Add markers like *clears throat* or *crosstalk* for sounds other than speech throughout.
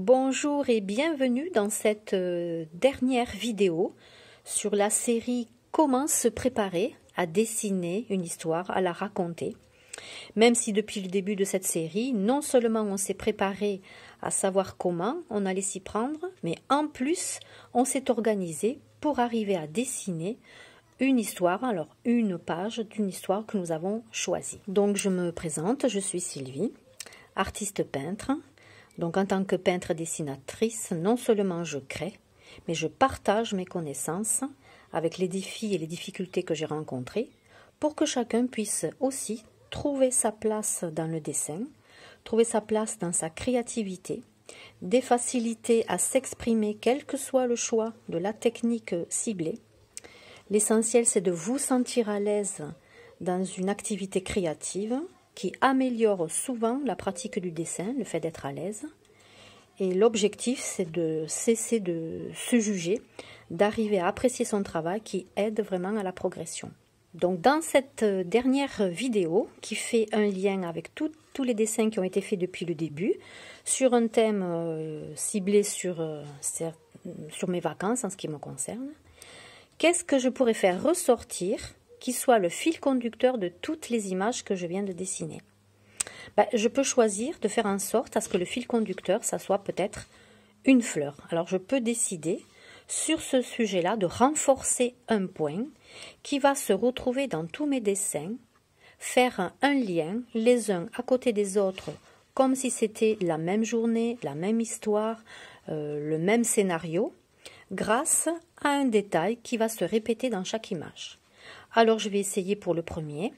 Bonjour et bienvenue dans cette euh, dernière vidéo sur la série Comment se préparer à dessiner une histoire, à la raconter. Même si depuis le début de cette série, non seulement on s'est préparé à savoir comment on allait s'y prendre, mais en plus on s'est organisé pour arriver à dessiner une histoire, alors une page d'une histoire que nous avons choisie. Donc je me présente, je suis Sylvie, artiste peintre. Donc en tant que peintre dessinatrice, non seulement je crée, mais je partage mes connaissances avec les défis et les difficultés que j'ai rencontrés pour que chacun puisse aussi trouver sa place dans le dessin, trouver sa place dans sa créativité, des facilités à s'exprimer quel que soit le choix de la technique ciblée. L'essentiel c'est de vous sentir à l'aise dans une activité créative qui améliore souvent la pratique du dessin, le fait d'être à l'aise. Et l'objectif, c'est de cesser de se juger, d'arriver à apprécier son travail qui aide vraiment à la progression. Donc dans cette dernière vidéo qui fait un lien avec tous les dessins qui ont été faits depuis le début, sur un thème euh, ciblé sur, euh, sur mes vacances en ce qui me concerne, qu'est-ce que je pourrais faire ressortir qui soit le fil conducteur de toutes les images que je viens de dessiner. Ben, je peux choisir de faire en sorte à ce que le fil conducteur, ça soit peut-être une fleur. Alors je peux décider sur ce sujet-là de renforcer un point qui va se retrouver dans tous mes dessins, faire un, lien les uns à côté des autres comme si c'était la même journée, la même histoire, euh, le même scénario, grâce à un détail qui va se répéter dans chaque image. Alors je vais essayer pour le premier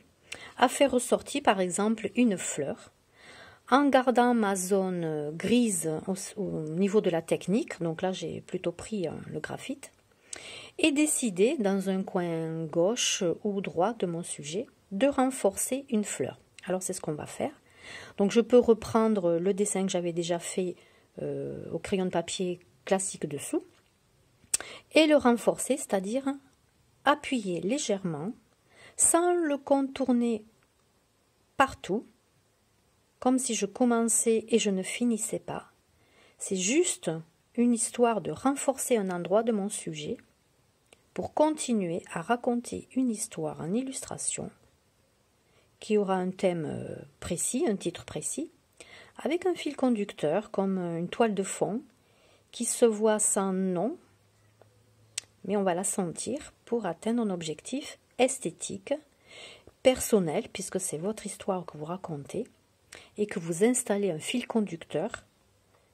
à faire ressortir par exemple une fleur en gardant ma zone grise au, niveau de la technique, donc là j'ai plutôt pris euh, le graphite, et décider dans un coin gauche ou droit de mon sujet de renforcer une fleur. Alors c'est ce qu'on va faire. Donc je peux reprendre le dessin que j'avais déjà fait euh, au crayon de papier classique dessous et le renforcer, c'est-à-dire appuyer légèrement sans le contourner partout, comme si je commençais et je ne finissais pas. C'est juste une histoire de renforcer un endroit de mon sujet pour continuer à raconter une histoire en illustration qui aura un thème euh, précis, un titre précis, avec un fil conducteur comme une toile de fond qui se voit sans nom mais on va la sentir pour atteindre un objectif esthétique, personnel, puisque c'est votre histoire que vous racontez, et que vous installez un fil conducteur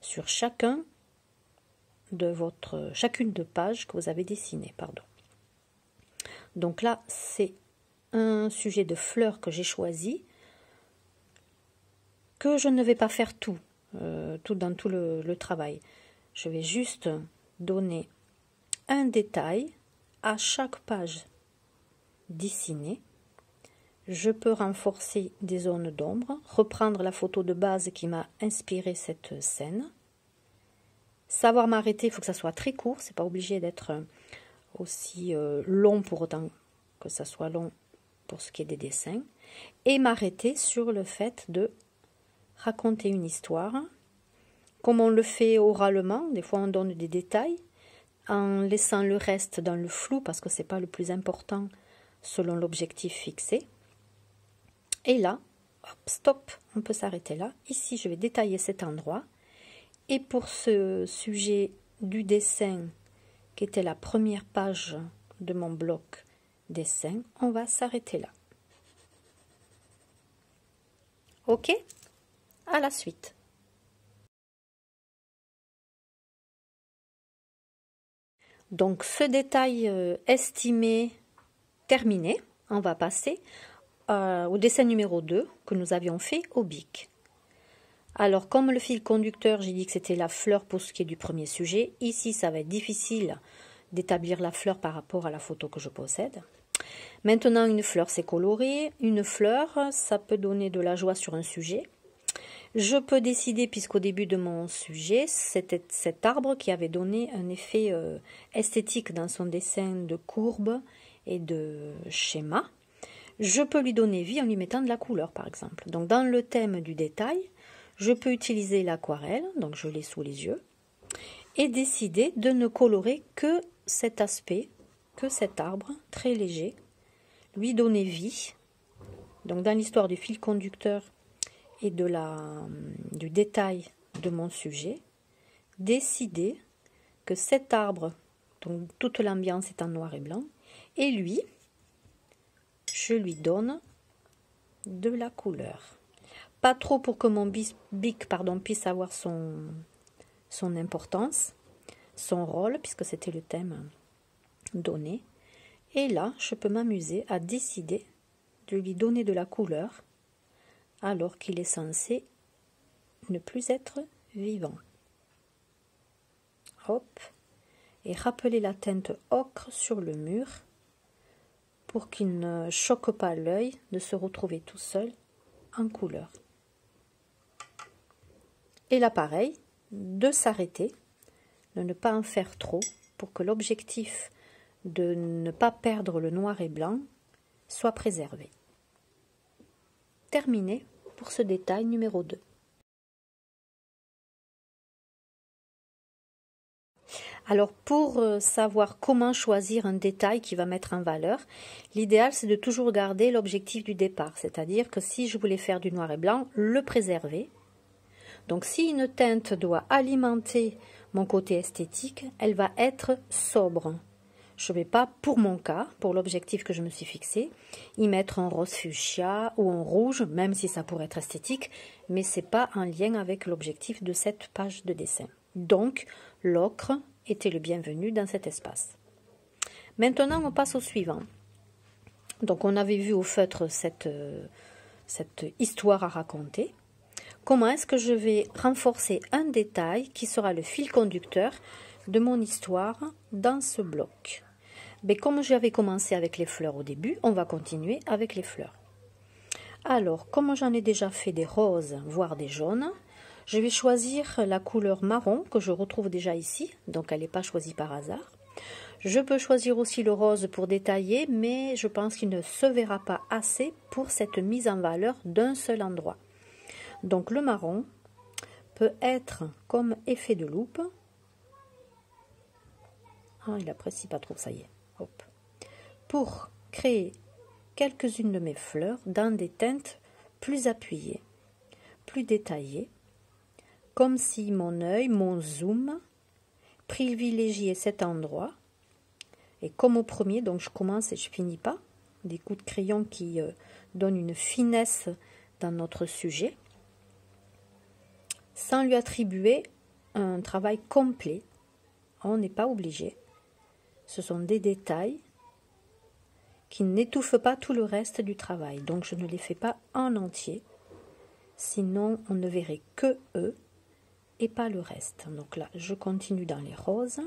sur chacun de votre, chacune de pages que vous avez dessinées. Pardon. Donc là, c'est un sujet de fleurs que j'ai choisi, que je ne vais pas faire tout, euh, tout dans tout le travail. Je vais juste donner détail à chaque page dessinée. Je peux renforcer des zones d'ombre, reprendre la photo de base qui m'a inspiré cette scène. Savoir m'arrêter, il faut que ça soit très court, c'est pas obligé d'être aussi euh, long pour autant que ça soit long pour ce qui est des dessins. Et m'arrêter sur le fait de raconter une histoire, comme on le fait oralement, des fois on donne des détails, en laissant le reste dans le flou parce que ce n'est pas le plus important selon l'objectif fixé. Et là, hop, stop, on peut s'arrêter là. Ici, je vais détailler cet endroit. Et pour ce sujet du dessin, qui était la première page de mon bloc dessin, on va s'arrêter là. Ok? À la suite. Donc ce détail euh, estimé terminé, on va passer euh, au dessin numéro 2 que nous avions fait au bic. Alors comme le fil conducteur, j'ai dit que c'était la fleur pour ce qui est du premier sujet, ici ça va être difficile d'établir la fleur par rapport à la photo que je possède. Maintenant une fleur c'est coloré, une fleur ça peut donner de la joie sur un sujet. Je peux décider, puisqu'au début de mon sujet, c'était cet arbre qui avait donné un effet euh, esthétique dans son dessin de courbes et de schémas. Je peux lui donner vie en lui mettant de la couleur, par exemple. Donc, dans le thème du détail, je peux utiliser l'aquarelle, donc je l'ai sous les yeux, et décider de ne colorer que cet aspect, que cet arbre très léger, lui donner vie. Donc dans l'histoire du fil conducteur et de la, du détail de mon sujet, décider que cet arbre, donc toute l'ambiance est en noir et blanc, et lui, je lui donne de la couleur. Pas trop pour que mon bic pardon, puisse avoir son importance, son rôle, puisque c'était le thème donné. Et là, je peux m'amuser à décider de lui donner de la couleur alors qu'il est censé ne plus être vivant. Hop. Et rappeler la teinte ocre sur le mur pour qu'il ne choque pas l'œil de se retrouver tout seul en couleur. Et là pareil, de s'arrêter, de ne pas en faire trop pour que l'objectif de ne pas perdre le noir et blanc soit préservé. Terminé pour ce détail numéro 2. Alors pour euh, savoir comment choisir un détail qui va mettre en valeur, l'idéal c'est de toujours garder l'objectif du départ, c'est-à-dire que si je voulais faire du noir et blanc, le préserver. Donc si une teinte doit alimenter mon côté esthétique, elle va être sobre. Je ne vais pas, pour mon cas, pour l'objectif que je me suis fixé, y mettre un rose fuchsia ou un rouge, même si ça pourrait être esthétique, mais ce n'est pas en lien avec l'objectif de cette page de dessin. Donc, l'ocre était le bienvenu dans cet espace. Maintenant, on passe au suivant. Donc, on avait vu au feutre cette, cette histoire à raconter. Comment est-ce que je vais renforcer un détail qui sera le fil conducteur de mon histoire dans ce bloc? Mais ben, Comme j'avais commencé avec les fleurs au début, on va continuer avec les fleurs. Alors, comme j'en ai déjà fait des roses, voire des jaunes, je vais choisir la couleur marron que je retrouve déjà ici, donc elle n'est pas choisie par hasard. Je peux choisir aussi le rose pour détailler, mais je pense qu'il ne se verra pas assez pour cette mise en valeur d'un seul endroit. Donc le marron peut être comme effet de loupe. Ah, il apprécie pas trop, ça y est. Pour créer quelques-unes de mes fleurs dans des teintes plus appuyées, plus détaillées comme si mon œil, mon zoom, privilégiait cet endroit. Et comme au premier, donc je commence et je finis pas, des coups de crayon qui euh, donnent une finesse dans notre sujet, sans lui attribuer un travail complet. On n'est pas obligé. Ce sont des détails qui n'étouffent pas tout le reste du travail. Donc je ne les fais pas en entier. Sinon, on ne verrait que eux et pas le reste. Donc là, je continue dans les roses.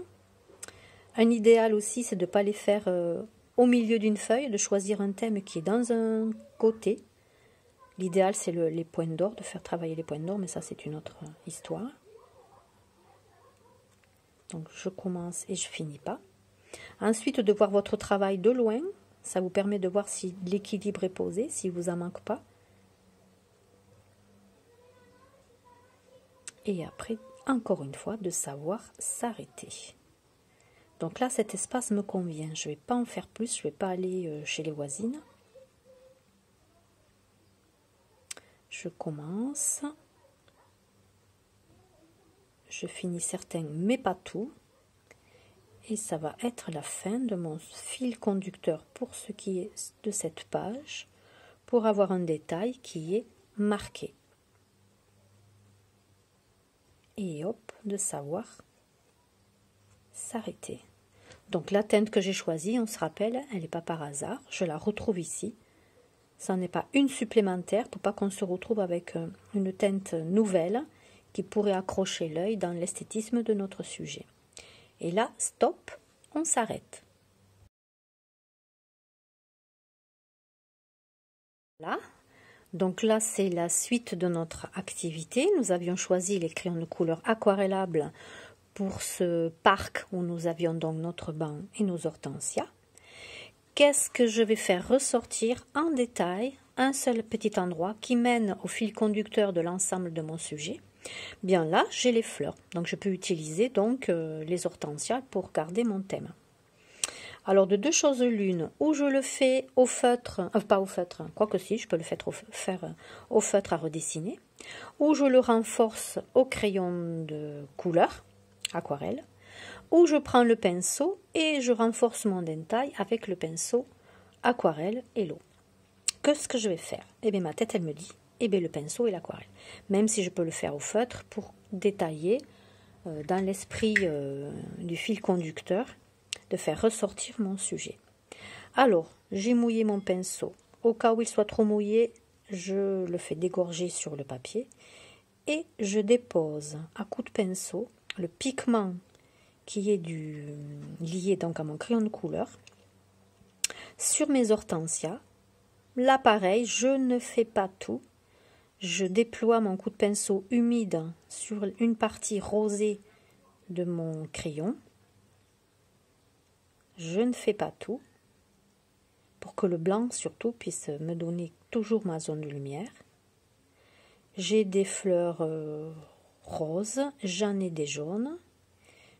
Un idéal aussi, c'est de ne pas les faire euh, au milieu d'une feuille, de choisir un thème qui est dans un côté. L'idéal, c'est les points d'or, de faire travailler les points d'or, mais ça, c'est une autre histoire. Donc, je commence et je finis pas. Ensuite, de voir votre travail de loin, ça vous permet de voir si l'équilibre est posé, si vous en manque pas. et après, encore une fois, de savoir s'arrêter. Donc là, cet espace me convient. Je ne vais pas en faire plus, je ne vais pas aller euh, chez les voisines. Je commence. Je finis certains, mais pas tout. Et ça va être la fin de mon fil conducteur pour ce qui est de cette page, pour avoir un détail qui est marqué et hop, de savoir s'arrêter. Donc la teinte que j'ai choisie, on se rappelle, elle n'est pas par hasard. Je la retrouve ici. Ça n'est pas une supplémentaire pour pas qu'on se retrouve avec euh, une teinte nouvelle qui pourrait accrocher l'œil dans l'esthétisme de notre sujet. Et là, stop, on s'arrête. Là, donc là, c'est la suite de notre activité. Nous avions choisi les crayons de couleur aquarellables pour ce parc où nous avions donc notre banc et nos hortensias. Qu'est-ce que je vais faire ressortir en détail? Un seul petit endroit qui mène au fil conducteur de l'ensemble de mon sujet, bien là, j'ai les fleurs. Donc je peux utiliser donc euh, les hortensias pour garder mon thème. Alors de deux choses l'une, ou je le fais au feutre, euh, pas au feutre, quoique si, je peux le faire au, faire au feutre à redessiner, ou je le renforce au crayon de couleur, aquarelle, ou je prends le pinceau et je renforce mon détail avec le pinceau aquarelle et l'eau. Qu'est-ce que je vais faire? Eh bien ma tête elle me dit, eh bien le pinceau et l'aquarelle. Même si je peux le faire au feutre pour détailler euh, dans l'esprit euh, du fil conducteur, de faire ressortir mon sujet. Alors, j'ai mouillé mon pinceau. Au cas où il soit trop mouillé, je le fais dégorger sur le papier et je dépose à coup de pinceau le pigment qui est du, lié donc à mon crayon de couleur sur mes hortensias. Là, pareil, je ne fais pas tout. Je déploie mon coup de pinceau humide sur une partie rosée de mon crayon. Je ne fais pas tout pour que le blanc surtout puisse me donner toujours ma zone de lumière. J'ai des fleurs euh, roses, j'en ai des jaunes.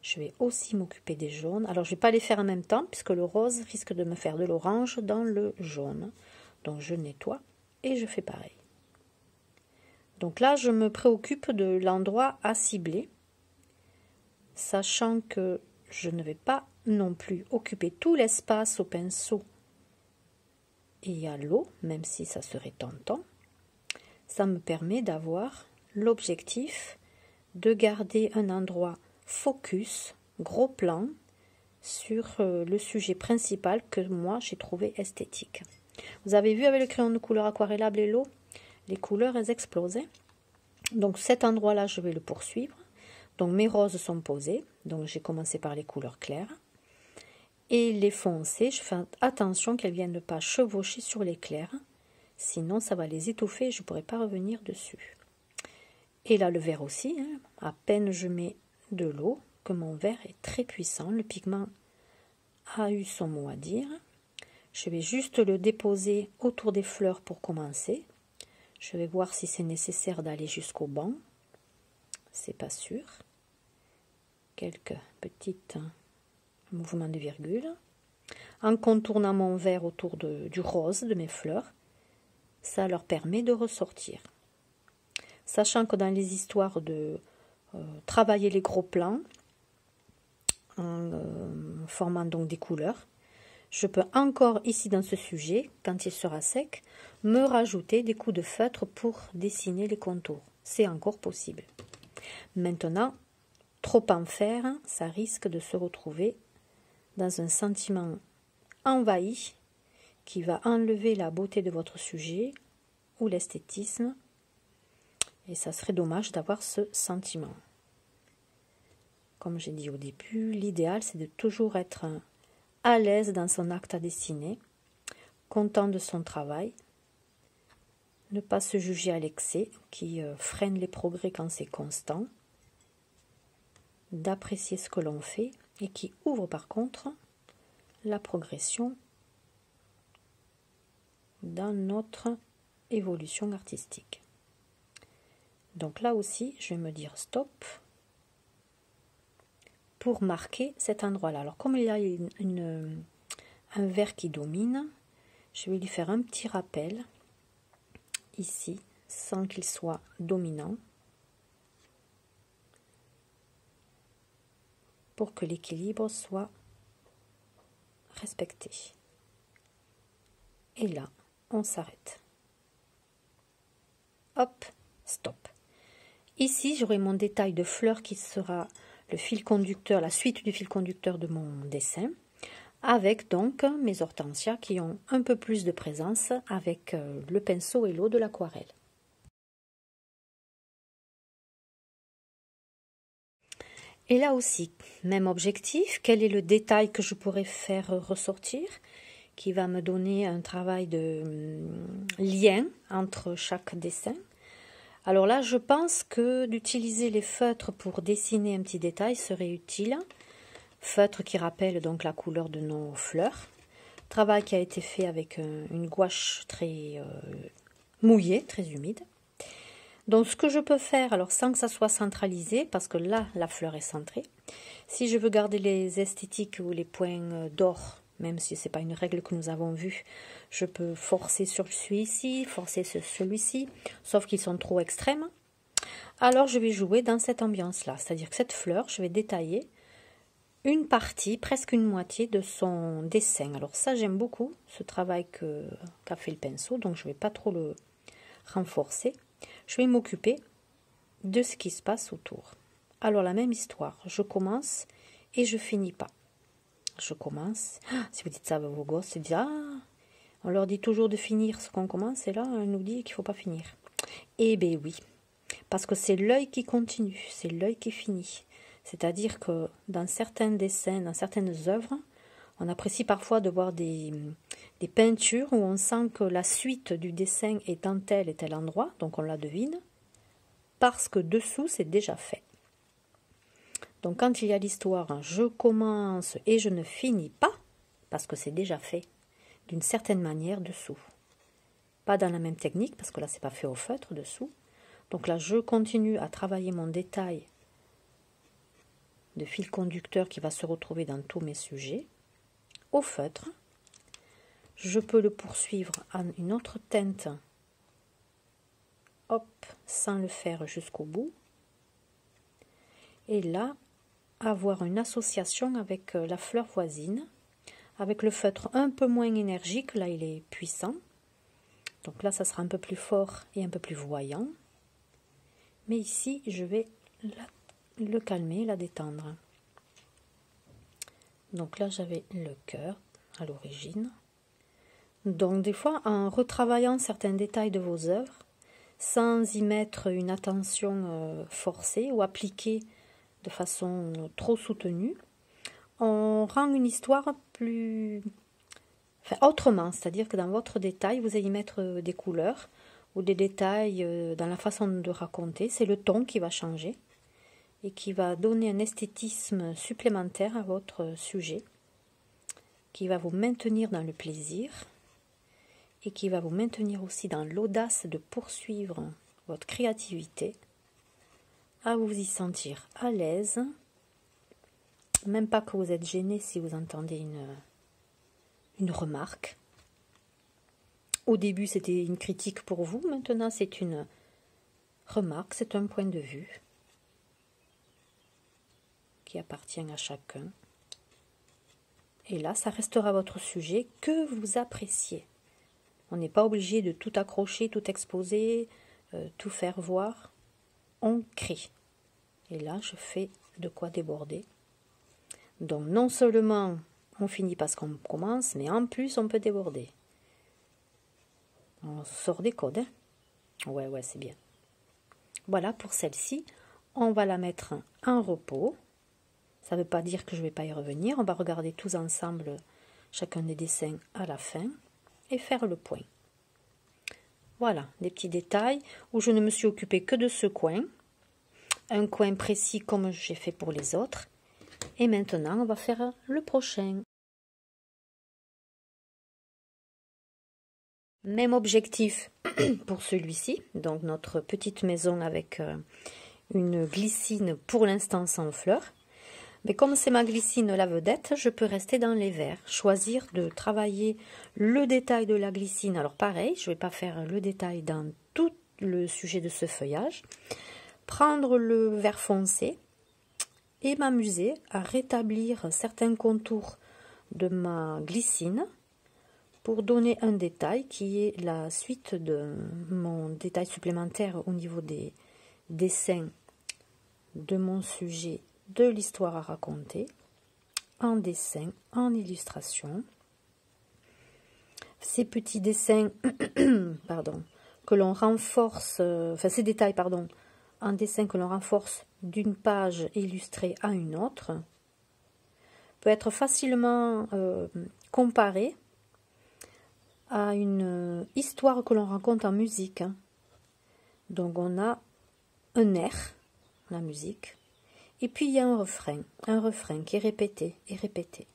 Je vais aussi m'occuper des jaunes. Alors je ne vais pas les faire en même temps puisque le rose risque de me faire de l'orange dans le jaune. Donc je nettoie et je fais pareil. Donc là, je me préoccupe de l'endroit à cibler, sachant que je ne vais pas non plus occuper tout l'espace au pinceau et à l'eau, même si ça serait tentant. Ça me permet d'avoir l'objectif de garder un endroit focus, gros plan, sur euh, le sujet principal que moi j'ai trouvé esthétique. Vous avez vu avec le crayon de couleur aquarellable et l'eau, les couleurs elles explosaient. Donc cet endroit-là, je vais le poursuivre. Donc mes roses sont posées, donc j'ai commencé par les couleurs claires. Et les foncées, je fais attention qu'elles viennent ne pas chevaucher sur les clairs, sinon ça va les étouffer et je ne pourrai pas revenir dessus. Et là le vert aussi, hein. à peine je mets de l'eau, que mon verre est très puissant, le pigment a eu son mot à dire. Je vais juste le déposer autour des fleurs pour commencer. Je vais voir si c'est nécessaire d'aller jusqu'au banc. C'est pas sûr. Quelques petits mouvements de virgule. En contournant mon verre autour du rose de mes fleurs, ça leur permet de ressortir. Sachant que dans les histoires de euh, travailler les gros plans, en euh, formant donc des couleurs, je peux encore ici dans ce sujet, quand il sera sec, me rajouter des coups de feutre pour dessiner les contours. C'est encore possible. Maintenant, trop en faire, ça risque de se retrouver dans un sentiment envahi qui va enlever la beauté de votre sujet ou l'esthétisme. Et ça serait dommage d'avoir ce sentiment. Comme j'ai dit au début, l'idéal c'est de toujours être à l'aise dans son acte à dessiner, content de son travail, ne pas se juger à l'excès qui euh, freine les progrès quand c'est constant, d'apprécier ce que l'on fait et qui ouvre par contre la progression dans notre évolution artistique. Donc là aussi, je vais me dire stop, pour marquer cet endroit-là. Alors comme il y a une, un verre qui domine, je vais lui faire un petit rappel ici sans qu'il soit dominant pour que l'équilibre soit respecté. Et là, on s'arrête. Hop, stop. Ici, j'aurai mon détail de fleurs qui sera le fil conducteur, la suite du fil conducteur de mon dessin, avec donc mes hortensias qui ont un peu plus de présence avec euh, le pinceau et l'eau de l'aquarelle. Et là aussi, même objectif, quel est le détail que je pourrais faire ressortir qui va me donner un travail de hum, lien entre chaque dessin? Alors là, je pense que d'utiliser les feutres pour dessiner un petit détail serait utile. Feutre qui rappelle donc la couleur de nos fleurs. Travail qui a été fait avec une gouache très mouillée, très humide. Donc ce que je peux faire, alors sans que ça soit centralisé, parce que là, la fleur est centrée, si je veux garder les esthétiques ou les points d'or, même si ce n'est pas une règle que nous avons vue, je peux forcer sur celui-ci, forcer sur celui-ci, sauf qu'ils sont trop extrêmes. Alors je vais jouer dans cette ambiance-là, c'est-à-dire que cette fleur, je vais détailler une partie, presque une moitié de son dessin. Alors ça, j'aime beaucoup ce travail qu'a fait le pinceau, donc je ne vais pas trop le renforcer. Je vais m'occuper de ce qui se passe autour. Alors la même histoire, je commence et je finis pas. Je commence. Ah, si vous dites ça à vos gosses, déjà. Ah, on leur dit toujours de finir ce qu'on commence et là, on nous dit qu'il ne faut pas finir. Eh bien oui, parce que c'est l'œil qui continue, c'est l'œil qui finit. C'est-à-dire que dans certains dessins, dans certaines œuvres, on apprécie parfois de voir des, des, peintures où on sent que la suite du dessin est dans tel et tel endroit, donc on la devine, parce que dessous c'est déjà fait. Donc quand il y a l'histoire, je commence et je ne finis pas, parce que c'est déjà fait, d'une certaine manière dessous. Pas dans la même technique, parce que là c'est pas fait au feutre dessous. Donc là je continue à travailler mon détail de fil conducteur qui va se retrouver dans tous mes sujets au feutre. Je peux le poursuivre en une autre teinte, hop, sans le faire jusqu'au bout. Et là, avoir une association avec euh, la fleur voisine, avec le feutre un peu moins énergique, là il est puissant. Donc là, ça sera un peu plus fort et un peu plus voyant. Mais ici, je vais le calmer, la détendre. Donc là, j'avais le cœur à l'origine. Donc des fois, en retravaillant certains détails de vos œuvres, sans y mettre une attention euh, forcée ou appliquée de façon trop soutenue, on rend une histoire plus enfin, autrement, c'est-à-dire que dans votre détail, vous allez mettre des couleurs ou des détails euh, dans la façon de raconter, c'est le ton qui va changer et qui va donner un esthétisme supplémentaire à votre sujet, qui va vous maintenir dans le plaisir et qui va vous maintenir aussi dans l'audace de poursuivre votre créativité, à vous y sentir à l'aise, même pas que vous êtes gêné si vous entendez une, une remarque. Au début, c'était une critique pour vous, maintenant c'est une remarque, c'est un point de vue qui appartient à chacun. Et là, ça restera votre sujet que vous appréciez. On n'est pas obligé de tout accrocher, tout exposer, euh, tout faire voir. On crée. Et là, je fais de quoi déborder. Donc, non seulement on finit parce qu'on commence, mais en plus, on peut déborder. On sort des codes. Hein. ouais, ouais, c'est bien. Voilà pour celle-ci. On va la mettre en repos. Ça ne veut pas dire que je ne vais pas y revenir. On va regarder tous ensemble chacun des dessins à la fin et faire le point. Voilà, des petits détails où je ne me suis occupée que de ce coin. Un coin précis comme j'ai fait pour les autres. Et maintenant, on va faire le prochain. Même objectif *clears throat* pour celui-ci, donc notre petite maison avec euh, une glycine pour l'instant sans fleurs. Mais comme c'est ma glycine la vedette, je peux rester dans les verts, choisir de travailler le détail de la glycine. Alors pareil, je ne vais pas faire le détail dans tout le sujet de ce feuillage. Prendre le vert foncé et m'amuser à rétablir certains contours de ma glycine pour donner un détail qui est la suite de mon détail supplémentaire au niveau des dessins de mon sujet de l'histoire à raconter en dessin, en illustration. Ces petits dessins, *coughs* pardon, que l'on renforce, euh, enfin ces détails, pardon, en dessin que l'on renforce d'une page illustrée à une autre, peut être facilement euh, comparé à une histoire que l'on raconte en musique. Hein. Donc on a un air, la musique, et puis il y a un refrain, un refrain qui est répété et répété.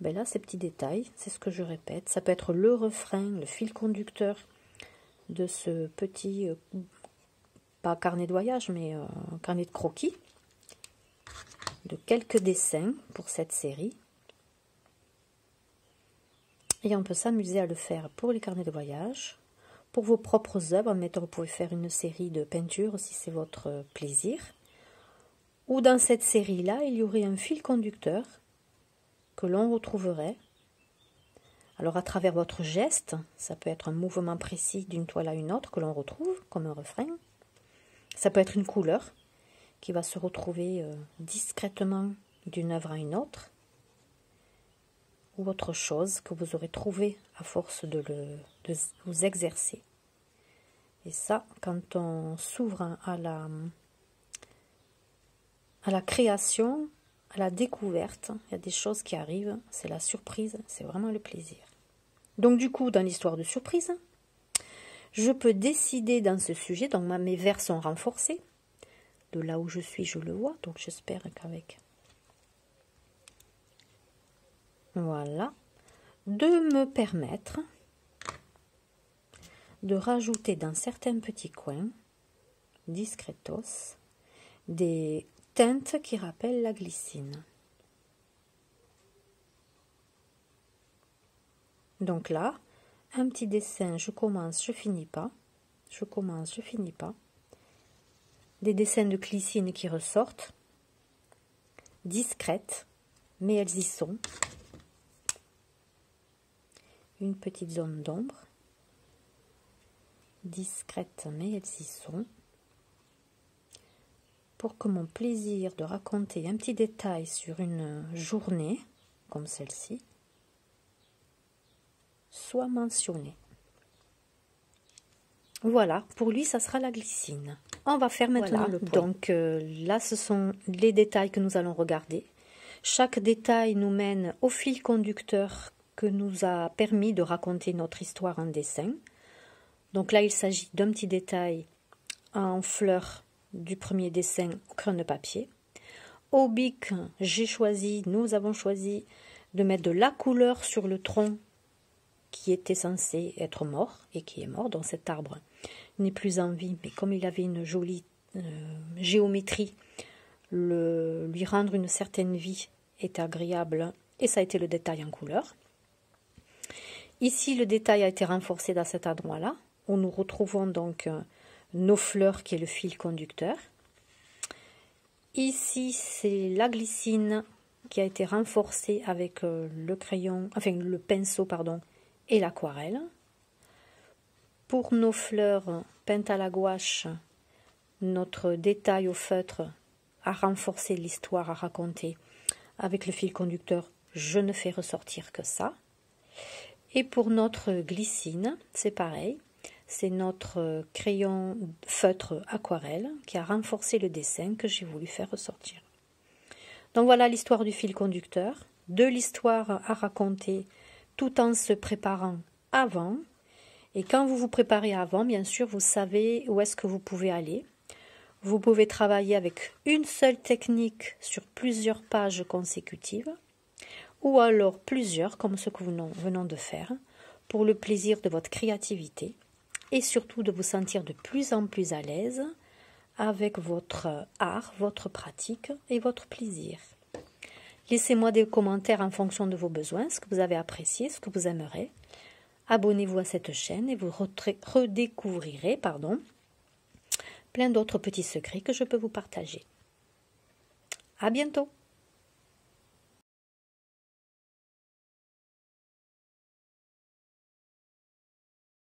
ben là, ces petits détails, c'est ce que je répète. Ça peut être le refrain, le fil conducteur de ce petit, euh, pas carnet de voyage, mais euh, carnet de croquis, de quelques dessins pour cette série. Et on peut s'amuser à le faire pour les carnets de voyage, pour vos propres œuvres. Mettons, vous pouvez faire une série de peintures si c'est votre plaisir. Ou dans cette série-là, il y aurait un fil conducteur que l'on retrouverait. Alors à travers votre geste, ça peut être un mouvement précis d'une toile à une autre que l'on retrouve comme un refrain. Ça peut être une couleur qui va se retrouver euh, discrètement d'une œuvre à une autre ou autre chose que vous aurez trouvé à force de, de vous exercer. Et ça, quand on s'ouvre à la, à la création, à la découverte, il y a des choses qui arrivent, c'est la surprise, c'est vraiment le plaisir. Donc du coup, dans l'histoire de surprise, je peux décider dans ce sujet, donc mes vers sont renforcés, de là où je suis, je le vois, donc j'espère qu'avec voilà, de me permettre de rajouter dans certains petits coins, discretos, des teintes qui rappellent la glycine. Donc là, un petit dessin, je commence, je finis pas. Je commence, je finis pas. Des dessins de glycine qui ressortent, discrètes, mais elles y sont une petite zone d'ombre, discrète mais elles y sont, pour que mon plaisir de raconter un petit détail sur une journée, comme celle-ci, soit mentionné. Voilà, pour lui, ça sera la glycine. On va faire maintenant le point. Donc euh, là, ce sont les détails que nous allons regarder. Chaque détail nous mène au fil conducteur que nous a permis de raconter notre histoire en dessin. Donc là, il s'agit d'un petit détail en fleurs du premier dessin au crayon de papier. Au bic, j'ai choisi, nous avons choisi de mettre de la couleur sur le tronc qui était censé être mort et qui est mort. Donc cet arbre n'est plus en vie, mais comme il avait une jolie euh, géométrie, le, lui rendre une certaine vie est agréable et ça a été le détail en couleur. Ici, le détail a été renforcé dans cet endroit-là, où nous retrouvons donc euh, nos fleurs qui est le fil conducteur. Ici, c'est la glycine qui a été renforcée avec euh, le crayon, enfin le pinceau, pardon, et l'aquarelle. Pour nos fleurs peintes à la gouache, notre détail au feutre a renforcé l'histoire à raconter. Avec le fil conducteur, je ne fais ressortir que ça. Et pour notre glycine, c'est pareil. C'est notre crayon feutre aquarelle qui a renforcé le dessin que j'ai voulu faire ressortir. Donc voilà l'histoire du fil conducteur, de l'histoire à raconter tout en se préparant avant. Et quand vous vous préparez avant, bien sûr, vous savez où est-ce que vous pouvez aller. Vous pouvez travailler avec une seule technique sur plusieurs pages consécutives ou alors plusieurs, comme ce que nous venons de faire, pour le plaisir de votre créativité et surtout de vous sentir de plus en plus à l'aise avec votre art, votre pratique et votre plaisir. Laissez-moi des commentaires en fonction de vos besoins, ce que vous avez apprécié, ce que vous aimerez. Abonnez-vous à cette chaîne et vous redécouvrirez pardon, plein d'autres petits secrets que je peux vous partager. À bientôt!